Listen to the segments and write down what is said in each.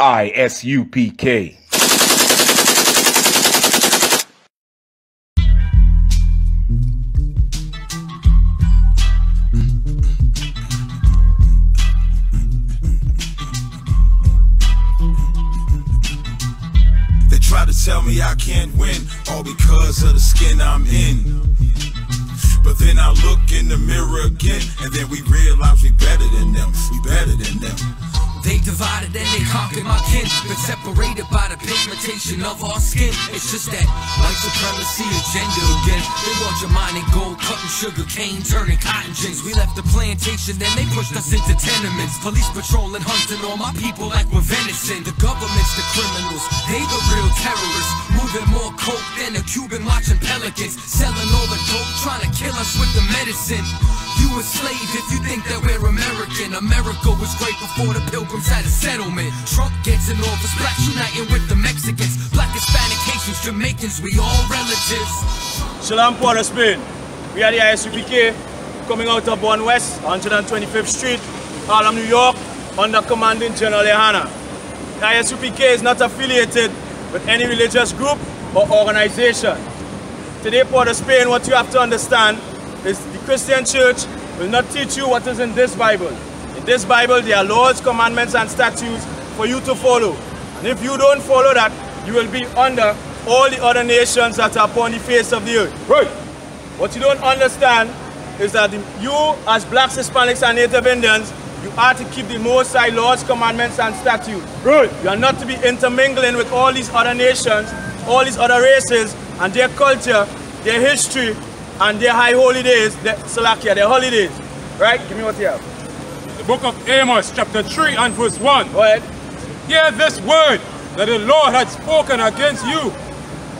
ISUPK. They try to tell me I can't win, all because of the skin I'm in. But then I look in the mirror again, and then we realize we better than them. We better than them. They divided and they conquered my kin, but separated by the pigmentation of our skin. It's just that white supremacy agenda again. They want your mind in gold, cutting sugar cane, turning cotton gins. We left the plantation, then they pushed us into tenements. Police patrolling, hunting all my people like we're venison. The government's the criminals, they the real terrorists. Moving more coke than a Cuban watching pelicans. Selling all the dope, trying to kill us with the medicine. You a slave if you think that we're American. America was great before the pilgrims had a settlement. Trump gets in office, blacks uniting with the Mexicans. Black, Hispanic, Haitians, Jamaicans, we all relatives. Shalom Port of Spain. We are the ISUPK coming out of Bon West, 125th Street, Harlem, New York, under Commanding General Yahanna. The ISUPK is not affiliated with any religious group or organization. Today, Port of Spain, what you have to understand is the Christian church will not teach you what is in this Bible. In this Bible, there are laws, commandments, and statutes for you to follow. And if you don't follow that, you will be under all the other nations that are upon the face of the earth. Right. What you don't understand is that you, as blacks, Hispanics, and Native Indians, you are to keep the Most High laws, commandments, and statutes. Right. You are not to be intermingling with all these other nations, all these other races, and their culture, their history, and their high holy days, their, Salakia, their holidays. Right? Give me what you have. The book of Amos, chapter 3 and verse 1. Go ahead. Hear this word that the Lord had spoken against you,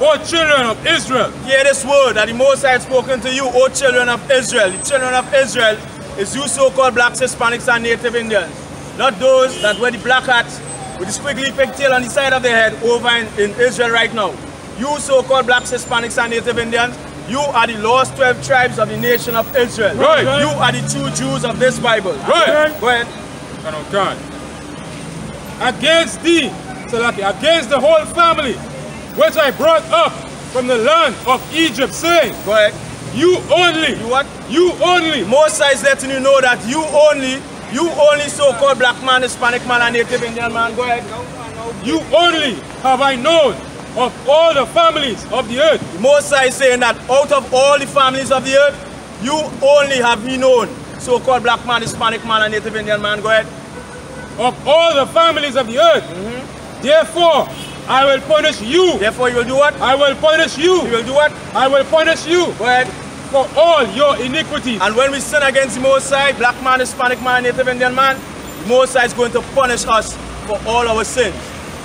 O children of Israel. Hear this word that the Most High has spoken to you, O children of Israel. The children of Israel is you so-called blacks, Hispanics, and Native Indians. Not those that wear the black hats with the squiggly pigtail on the side of their head over in, in Israel right now. You so-called blacks, Hispanics, and Native Indians, you are the lost 12 tribes of the nation of Israel. Right. You are the true Jews of this Bible. Right. Go ahead. And of God. Against thee, Salaki, against the whole family, which I brought up from the land of Egypt, saying, Go ahead. You only, You what? you only, Moses is letting you know that you only, you only so-called black man, Hispanic man, and Native Indian man. Go ahead. you only have I known of all the families of the earth. Moses is saying that out of all the families of the earth, you only have me known. So-called black man, Hispanic man, and Native Indian man. Go ahead. of all the families of the earth. Mm-hmm. Therefore, I will punish you. Therefore, you will do what? I will punish you. You will do what? I will punish you Go ahead. for all your iniquities. And when we sin against the Most High, black man, Hispanic man, Native Indian man, the Most High is going to punish us for all our sins.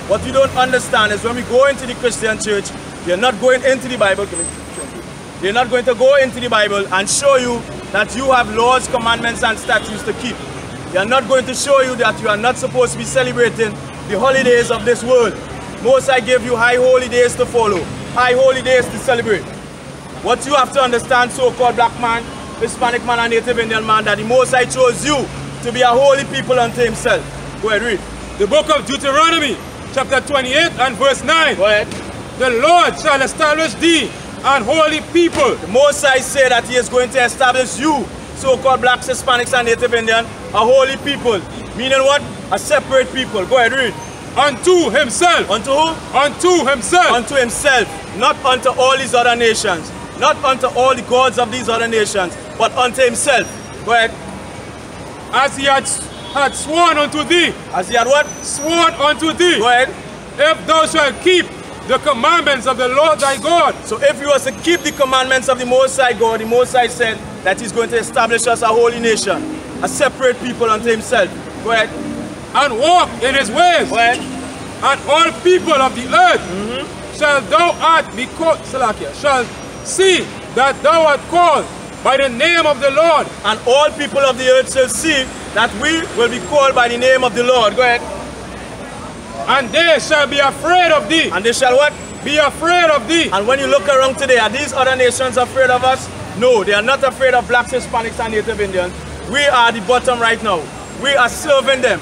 What you don't understand is when we go into the Christian church, they're not going into the Bible. They're not going to go into the Bible and show you that you have laws, commandments, and statutes to keep. They are not going to show you that you are not supposed to be celebrating the holidays of this world. Most I give you high holy days to follow, high holy days to celebrate. What you have to understand, so-called black man, Hispanic man, and Native Indian man, that the Most High chose you to be a holy people unto himself. Go ahead, read. The book of Deuteronomy, chapter 28 and verse 9. Go ahead. The Lord shall establish thee an holy people. The Most High say that he is going to establish you, so-called blacks, Hispanics, and Native Indian, a holy people. Meaning what? A separate people. Go ahead, read. Unto himself. Unto who? Unto himself. unto himself, not unto all these other nations, not unto all the gods of these other nations, but unto himself. Go ahead. as he had, had sworn unto thee. As he had what? Sworn unto thee. Go ahead. If thou shalt keep the commandments of the Lord thy God. So if you was to keep the commandments of the Most High God, the Most High said that he's going to establish us a holy nation, a separate people unto himself. Go ahead. and walk in his ways. Go ahead. And all people of the earth mm-hmm. shall thou art be called, Salakia, shall see that thou art called by the name of the Lord. And all people of the earth shall see that we will be called by the name of the Lord. Go ahead. And they shall be afraid of thee. And they shall what? Be afraid of thee. And when you look around today, are these other nations afraid of us? No, they are not afraid of blacks, Hispanics, and Native Indians. We are the bottom right now. We are serving them.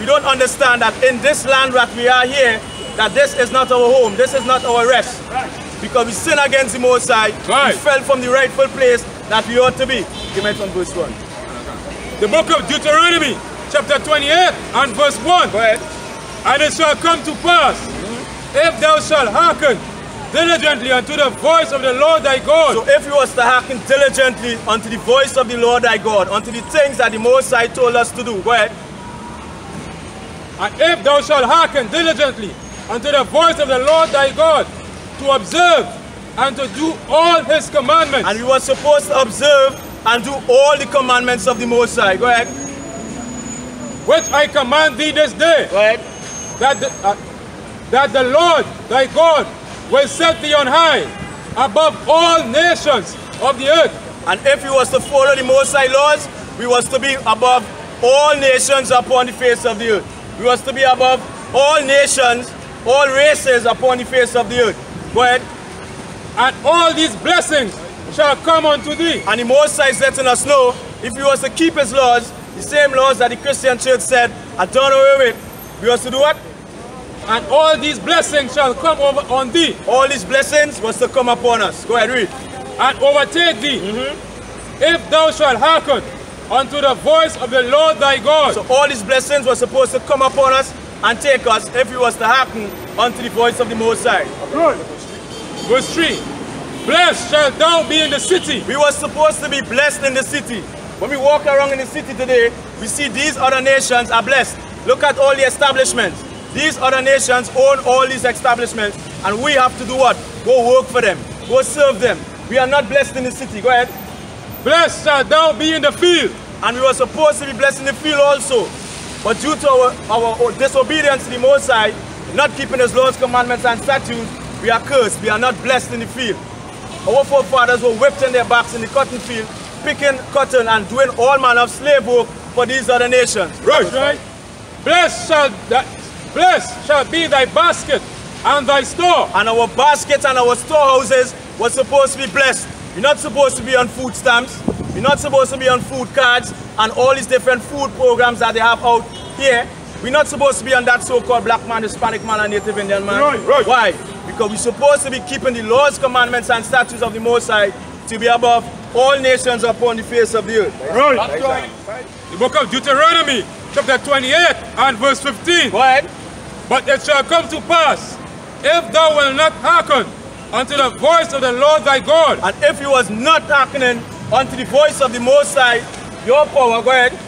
we don't understand that in this land that we are here, that this is not our home, this is not our rest. Because we sin against the Most High, Right. we fell from the rightful place that we ought to be. Give me from verse 1. The book of Deuteronomy, chapter 28 and verse 1. Go ahead. And it shall come to pass, mm-hmm. if thou shalt hearken diligently unto the voice of the Lord thy God, So if you was to hearken diligently unto the voice of the Lord thy God, unto the things that the Most High told us to do, go ahead. and if thou shalt hearken diligently unto the voice of the Lord thy God, to observe and to do all his commandments, And we were supposed to observe and do all the commandments of the Most High. Go ahead. which I command thee this day, Go ahead. that the, uh, that the Lord thy God will set thee on high above all nations of the earth. And if we was to follow the Most High laws, we was to be above all nations upon the face of the earth. We was to be above all nations, all races upon the face of the earth. Go ahead. And all these blessings shall come unto thee. And the Most High is letting us know, if we was to keep His laws, the same laws that the Christian church said, are done away with, we was to do what? And all these blessings shall come over on thee All these blessings was to come upon us. Go ahead, read. and overtake thee, mm-hmm. if thou shalt hearken unto the voice of the Lord thy God. So all these blessings were supposed to come upon us and take us if we was to hearken unto the voice of the Most High. Verse 3 Blessed shalt thou be in the city, We were supposed to be blessed in the city. When we walk around in the city today, we see these other nations are blessed. Look at all the establishments. These other nations own all these establishments, and we have to do what? Go work for them. Go serve them. We are not blessed in the city. Go ahead. blessed shalt thou be in the field, And we were supposed to be blessed in the field also. But due to our, our disobedience to the Most High, not keeping His laws, commandments, and statutes, we are cursed. We are not blessed in the field. Our forefathers were whipped in their backs in the cotton field, picking cotton and doing all manner of slave work for these other nations. Right. right? Blessed shall that blessed shall be thy basket and thy store. And our baskets and our storehouses were supposed to be blessed. We're not supposed to be on food stamps. We're not supposed to be on food cards and all these different food programs that they have out here. We're not supposed to be on that so-called black man, Hispanic man, and Native Indian man. Right, right. Why? Because we're supposed to be keeping the laws, commandments, and statutes of the Most High to be above all nations upon the face of the earth. Right. The book of Deuteronomy, chapter 28 and verse 15. Go ahead. But it shall come to pass, if thou wilt not hearken unto the voice of the Lord thy God, And if you was not hearkening unto the voice of the Most High, your power, go ahead,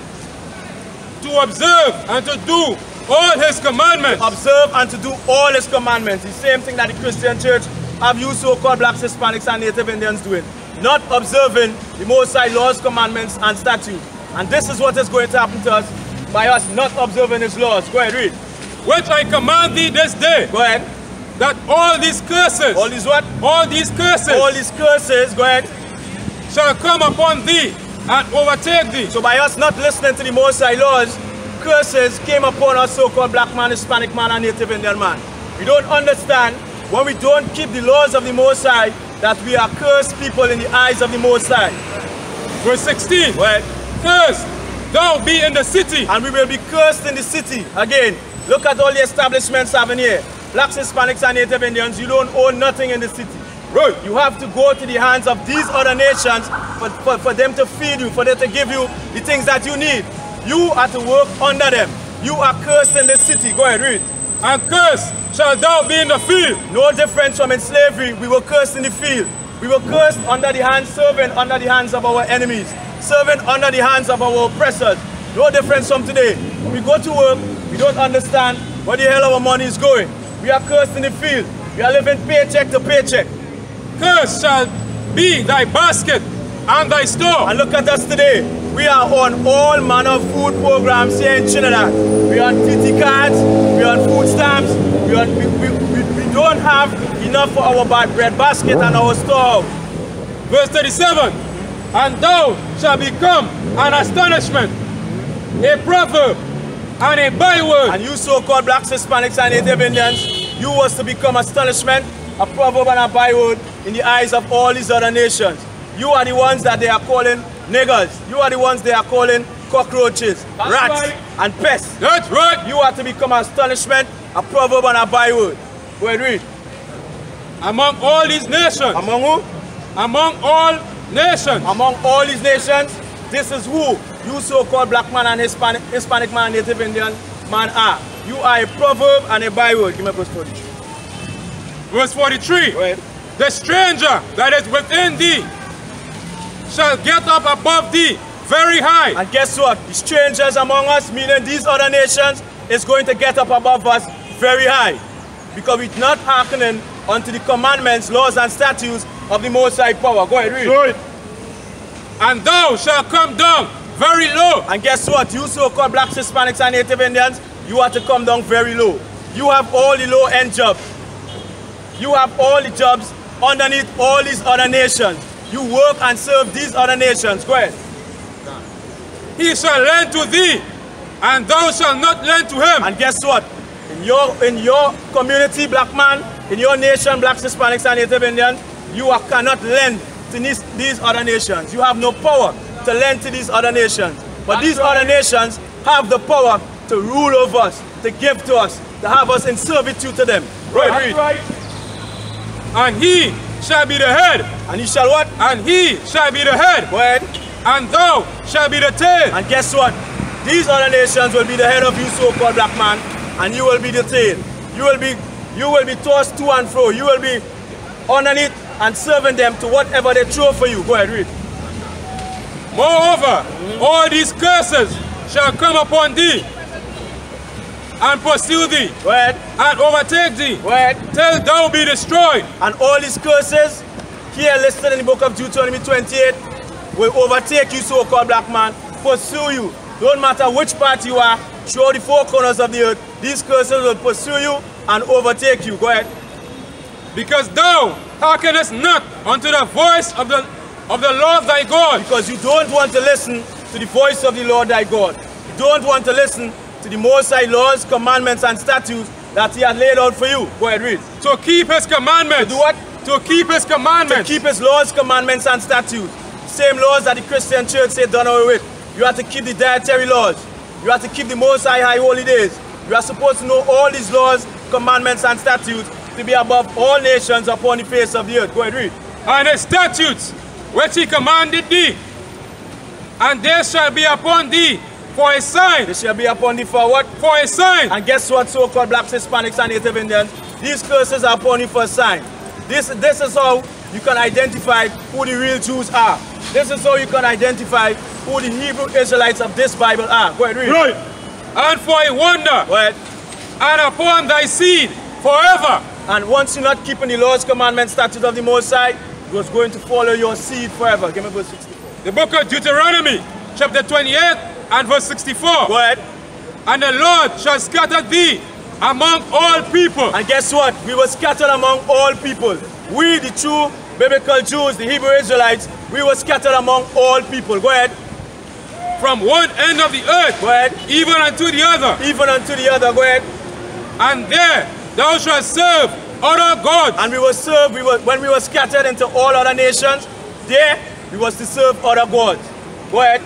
to observe and to do all his commandments, observe and to do all his commandments. The same thing that the Christian church have you so-called blacks, Hispanics, and Native Indians doing. Not observing the Most High laws, commandments, and statutes. And this is what is going to happen to us by us not observing his laws. Go ahead, read. which I command thee this day, Go ahead. that all these curses, All these what? all these curses All these curses, go ahead. shall come upon thee and overtake thee. So by us not listening to the Most High laws, curses came upon us so-called black man, Hispanic man, and Native Indian man. We don't understand when we don't keep the laws of the Most High that we are cursed people in the eyes of the Most High. Verse 16. Well, Cursed thou be in the city, and we will be cursed in the city. Again, look at all the establishments having here. Blacks, Hispanics, and Native Indians, you don't own nothing in the city. Right. You have to go to the hands of these other nations for, for, for them to feed you, for them to give you the things that you need. You are to work under them. You are cursed in the city. Go ahead, read. and cursed shall thou be in the field. No difference from in slavery. We were cursed in the field. We were cursed under the hands, serving under the hands of our enemies, serving under the hands of our oppressors. No difference from today. We go to work, we don't understand where the hell our money is going. We are cursed in the field. We are living paycheck to paycheck. Cursed shall be thy basket and thy store. And look at us today. We are on all manner of food programs here in Trinidad. We are on TT cards, we are on food stamps, we, are on, we, we, we, we don't have enough for our bread basket and our store. Verse 37. And thou shalt become an astonishment, a proverb, and a byword. And you so-called blacks, Hispanics, and Native Indians, you was to become astonishment, a proverb and a byword in the eyes of all these other nations. You are the ones that they are calling niggers. You are the ones they are calling cockroaches, That's rats, right. and pests. That's right. You are to become astonishment, a proverb and a byword. Go ahead, read. Among all these nations, Among who? among all nations, Among all these nations, this is who you so-called black man and Hispanic, Hispanic man, Native Indian man are. You are a proverb and a byword. Give me verse 43. verse 43. Go ahead. The stranger that is within thee shall get up above thee very high. And guess what? The strangers among us, meaning these other nations, is going to get up above us very high. Because we're not hearkening unto the commandments, laws, and statutes of the Most High Power. Go ahead, read. Right. And thou shalt come down very low. And guess what? You so-called blacks, Hispanics, and Native Indians, you are to come down very low. You have all the low-end jobs. You have all the jobs underneath all these other nations. You work and serve these other nations. Go ahead. He shall lend to thee, and thou shalt not lend to him. And guess what? In your in your community, black man, in your nation, blacks, Hispanics, and Native Indians, you are, cannot lend to these, these other nations. You have no power to lend to these other nations. But That's these right. other nations have the power to rule over us, to give to us, to have us in servitude to them. Right, That's right. And he shall be the head, And you shall what? and he shall be the head, Go ahead. and thou shall be the tail. And guess what? These other nations will be the head of you so-called black man, and you will be the tail. You will be you will be tossed to and fro. You will be underneath and serving them to whatever they throw for you. Go ahead, read. Moreover, all these curses shall come upon thee, and pursue thee, ahead. and overtake thee, ahead. till thou be destroyed. And all these curses here listed in the book of Deuteronomy 28 will overtake you, so-called black man, pursue you. Don't matter which part you are, throughout the four corners of the earth, these curses will pursue you and overtake you. Go ahead. Because thou hearkenest not unto the voice of the of the Lord thy God, Because you don't want to listen to the voice of the Lord thy God. You don't want to listen to the Most High laws, commandments, and statutes that He has laid out for you. Go ahead, read. to keep his commandments. To do what? To keep his commandments. To keep His laws, commandments, and statutes. Same laws that the Christian church say done away with. You have to keep the dietary laws. You have to keep the Most High high holy days. You are supposed to know all these laws, commandments, and statutes to be above all nations upon the face of the earth. Go ahead, read. and the statutes which he commanded thee, and they shall be upon thee for a sign, They shall be upon thee for what? for a sign, And guess what, so-called blacks, Hispanics, and Native Indians? These curses are upon you for a sign. This, this is how you can identify who the real Jews are. This is how you can identify who the Hebrew Israelites of this Bible are. Go ahead, read. and for a wonder, Go ahead. and upon thy seed forever. And once you're not keeping the laws, commandments, statutes of the Most High, it was going to follow your seed forever. Give me verse 64. The book of Deuteronomy, chapter 28 and verse 64. Go ahead. And the Lord shall scatter thee among all people, And guess what? We were scattered among all people. We, the true biblical Jews, the Hebrew Israelites, we were scattered among all people. Go ahead. from one end of the earth, Go ahead. even unto the other. Even unto the other. Go ahead. And there thou shalt serve other gods. And we were served, we were, when we were scattered into all other nations, there we was to serve other gods. Go ahead.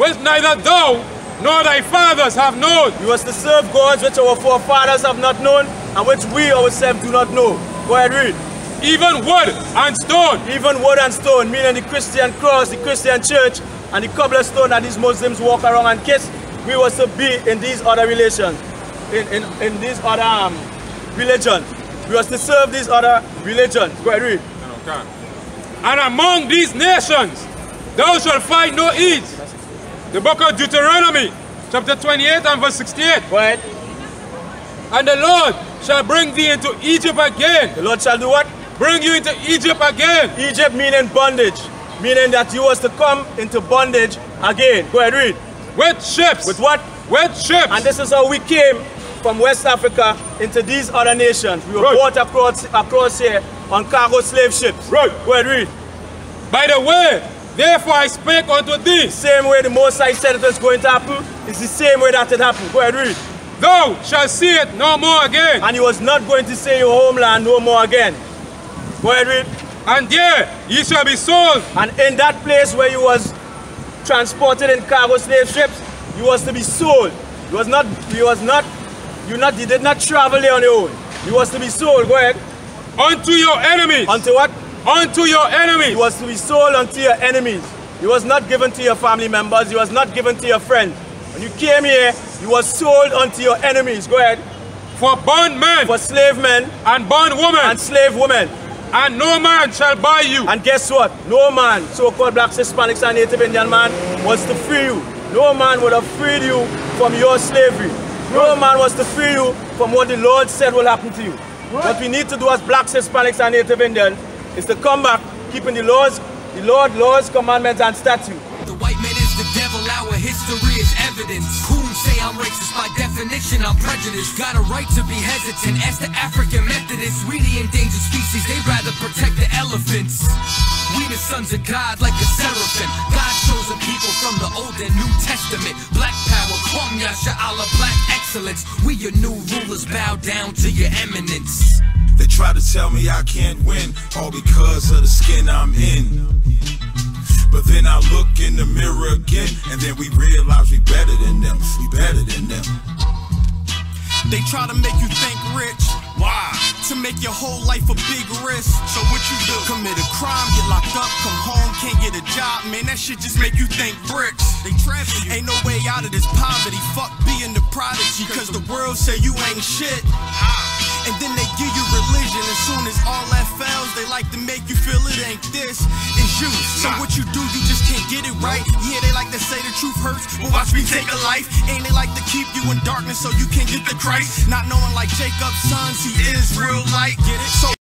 Which neither thou nor thy fathers have known, We was to serve gods which our forefathers have not known and which we ourselves do not know. Go ahead, read. even wood and stone, Even wood and stone, meaning the Christian cross, the Christian church, and the cobblestone that these Muslims walk around and kiss, we was to be in these other relations, in, in, in these other um, religions. We was to serve these other religions. Go ahead, read. And among these nations thou shalt find no ease. The book of Deuteronomy, chapter 28 and verse 68. Go ahead. And the Lord shall bring thee into Egypt again. The Lord shall do what? Bring you into Egypt again. Egypt meaning bondage, meaning that you was to come into bondage again. Go ahead, read. With ships. With what? With ships. And this is how we came from West Africa into these other nations. We were Right. brought across, across here on cargo slave ships. Right. Go ahead, read. By the way, therefore I spake unto thee, Same way the Most High said it was going to happen, it's the same way that it happened. Go ahead, read. thou shalt see it no more again. And he was not going to say your homeland no more again. Go ahead, read. And there ye shall be sold And in that place where you was transported in cargo slave ships, you was to be sold. You was not, you was not, you not, you did not travel there on your own. You was to be sold, go ahead. Unto your enemies. Unto what? Unto your enemies. You was to be sold unto your enemies. You was not given to your family members. You was not given to your friends. When you came here, you was sold unto your enemies. Go ahead. For bondmen. For slave men. And bondwomen. And slave women. And no man shall buy you. And guess what? No man, so-called blacks, Hispanics, and Native Indian man, was to free you. No man would have freed you from your slavery. No man was to free you from what the Lord said will happen to you. What we need to do as blacks, Hispanics, and Native Indians is to come back, keeping the laws, the Lord, laws, commandments, and statutes. The white man is the devil, our history is evidence. Coons say I'm racist, by definition I'm prejudiced. Got a right to be hesitant, as the African Methodists. We the endangered species, they rather protect the elephants. We the sons of God like a seraphim. God chosen people from the Old and New Testament. Black power, Kwam Yasha Allah, black excellence. We your new rulers, bow down to your eminence. They try to tell me I can't win, all because of the skin I'm in. But then I look in the mirror again, and then we realize we better than them. We better than them. They try to make you think rich. Why? To make your whole life a big risk. So what you do? Commit a crime, get locked up, come home, can't get a job. Man, that shit just make you think bricks. They trapping you. Ain't no way out of this poverty. Fuck being the prodigy, cause the world say you ain't shit. And then they give you religion. As soon as all that fails, they like to make you feel it ain't this, it's you. So what you do, you just can't get it right. Yeah, they like to say the truth hurts, but watch me take a life. And they like to keep you in darkness so you can't get the Christ. Not knowing like Jacob's sons, he is real light. Get it? So